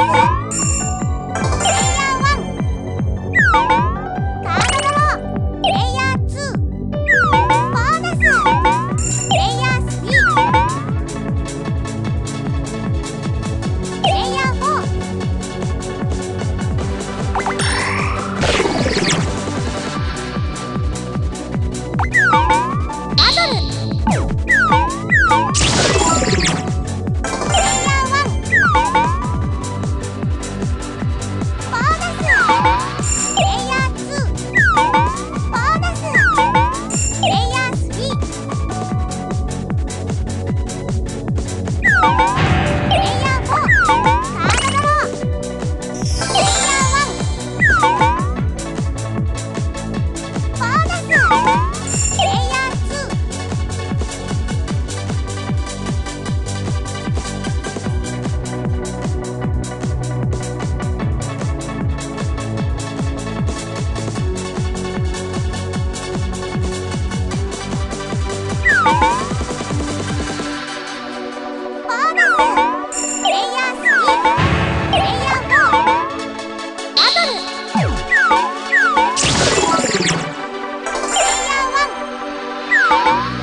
Oh, 아